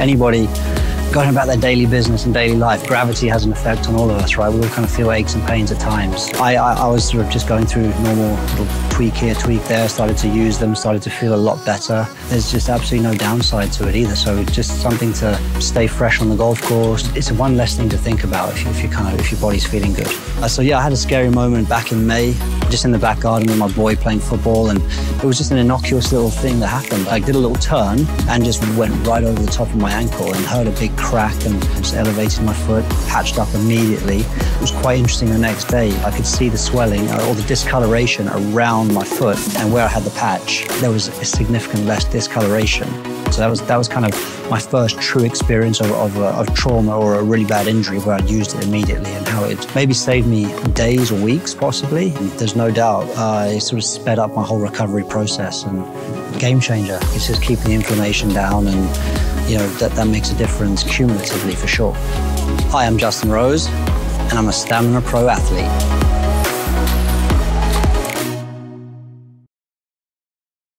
anybody going about their daily business and daily life, gravity has an effect on all of us, right? We all kind of feel aches and pains at times. I, I, I was sort of just going through normal little tweak here, tweak there, started to use them, started to feel a lot better. There's just absolutely no downside to it either. So it's just something to stay fresh on the golf course. It's one less thing to think about if, you, if you kind of if your body's feeling good. Uh, so yeah, I had a scary moment back in May, just in the back garden with my boy playing football, and it was just an innocuous little thing that happened. I did a little turn and just went right over the top of my ankle and heard a big crack and just elevated my foot, patched up immediately. It was quite interesting the next day. I could see the swelling uh, or the discoloration around my foot and where I had the patch, there was a significant less discoloration. So that was that was kind of my first true experience of, of, uh, of, trauma or a really bad injury where I'd used it immediately and how it maybe saved me days or weeks possibly. There's no doubt uh, it sort of sped up my whole recovery process and game changer. It's just keeping the inflammation down and you know that, that makes a difference cumulatively for sure. Hi, I'm Justin Rose and I'm a Stamina Pro athlete.